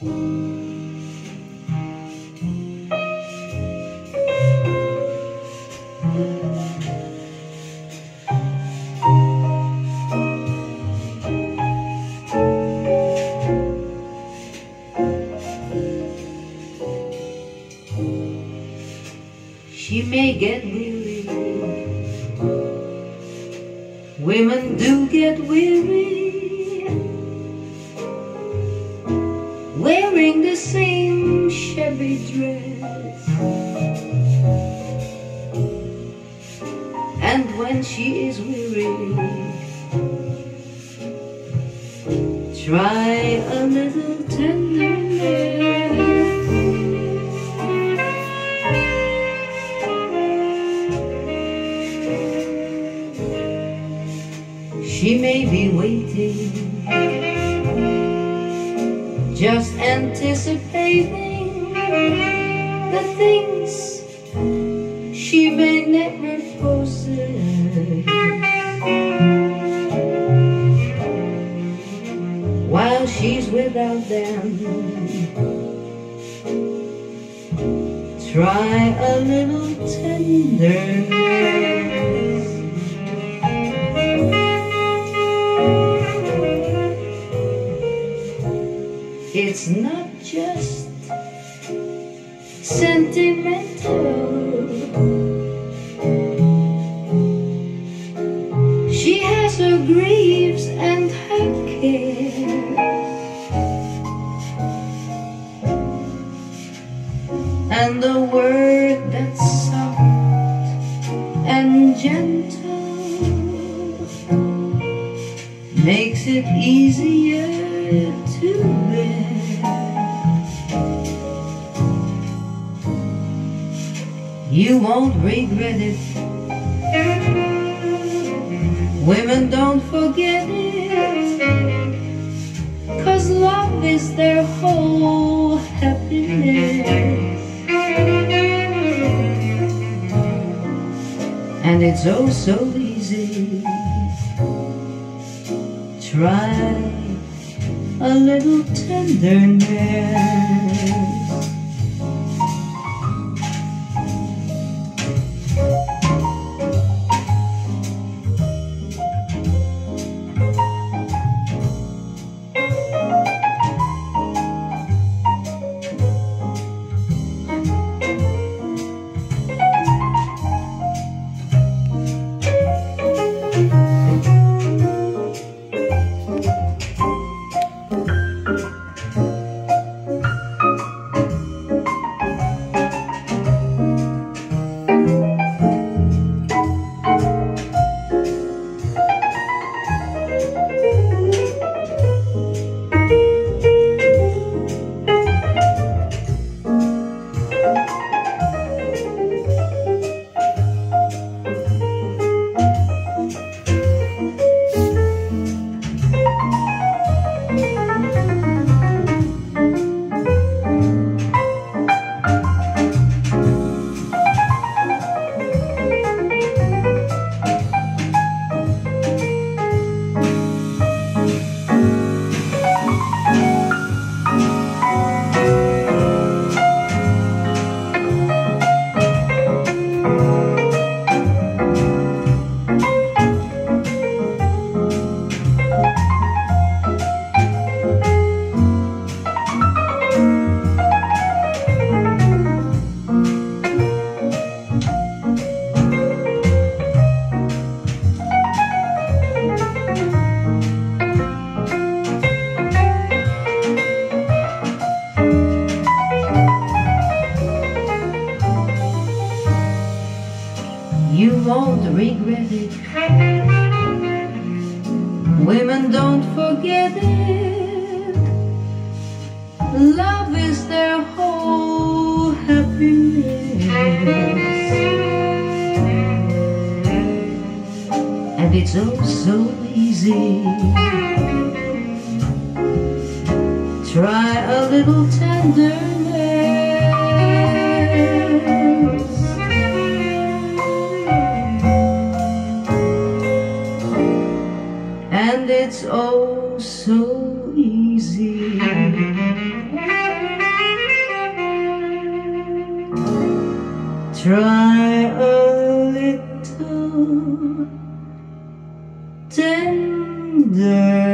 She may get weary. Women do get weary. Wearing the same shabby dress. And when she is weary, try a little tenderness. She may be waiting, just anticipating the things she may never possess. While she's without them, try a little tenderness. Just sentimental. She has her griefs and her cares. And the word that's soft and gentle makes it easier to bear. You won't regret it. Women don't forget it. Cause love is their whole happiness. And it's oh so easy. Try a little tenderness. Regret it. Women don't forget it. Love is their whole happiness. And it's oh so easy. Try a little tenderness. and it's oh so easy. Try a little tender.